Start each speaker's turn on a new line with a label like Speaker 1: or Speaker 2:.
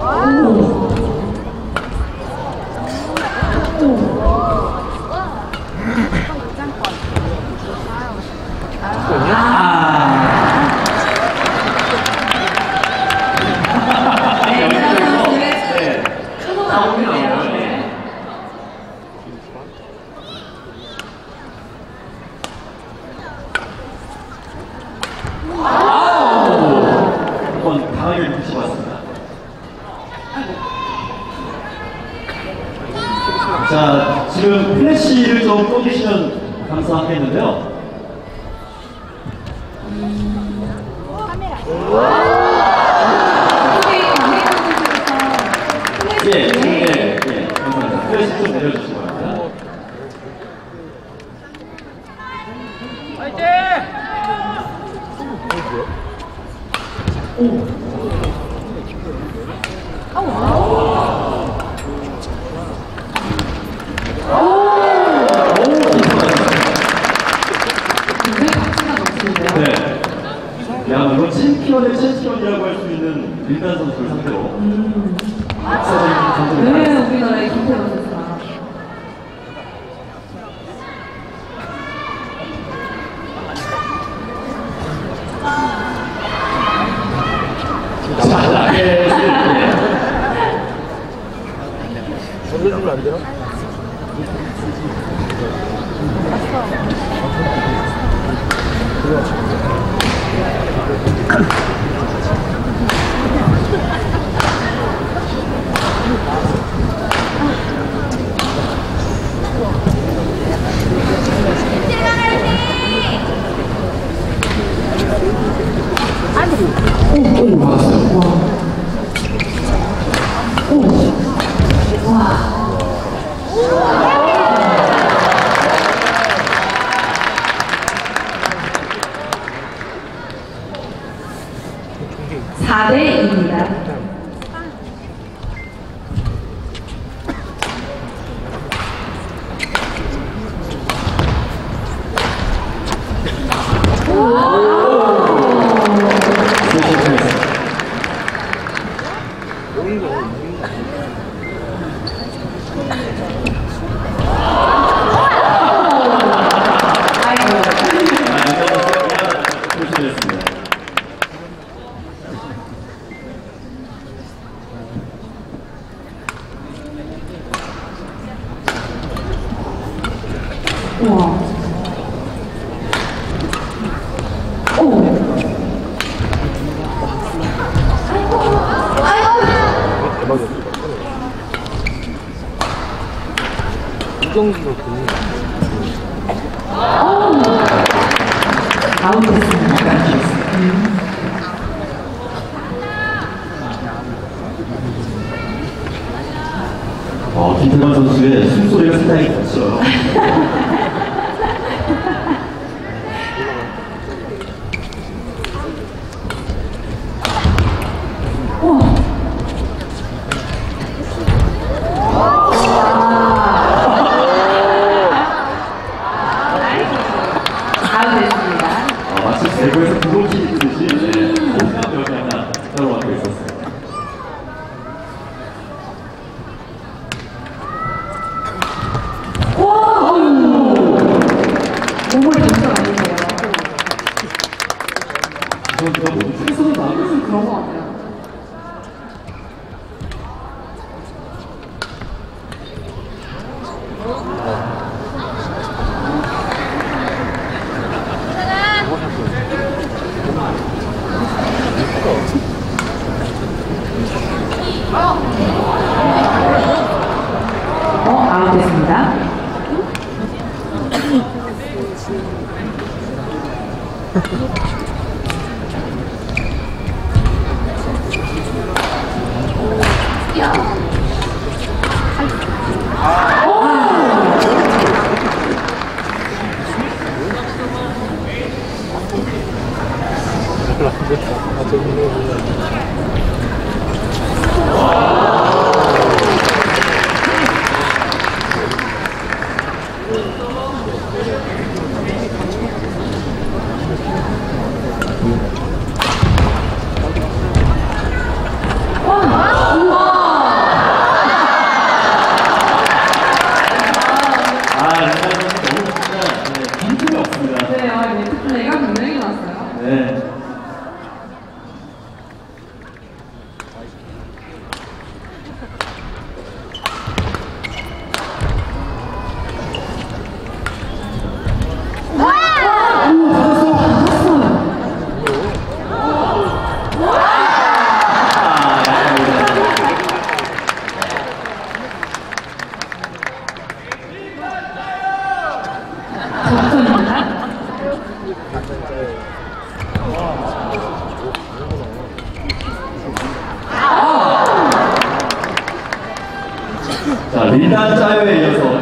Speaker 1: 아, 자, 지금 플래시를 좀 꺼주시면 감사하겠는데요. 예, 예, 예, 감사합니다. 플래시 좀 내려주시기 바랍니다. 네. 챔피언이라고 할 수 있는 일단 선수를 상대로 성적을
Speaker 2: 네. 우리나라의 선수가.
Speaker 3: 안?
Speaker 2: 사 대 2입니다.
Speaker 1: 조심했습니다.
Speaker 3: 이정도 그
Speaker 2: 아웃됐습니다.
Speaker 1: 어, 김태관 선수의 숨소리가 상당히 컸어요. 대구에서 뜨듯이 네, 공감 여기 하나 따로 맡고 있었어요.
Speaker 2: 와, 어우. 몸을 진
Speaker 1: 어,
Speaker 2: 아웃됐습니다.
Speaker 3: 아, 저기
Speaker 1: 我。릴단 짜요에 이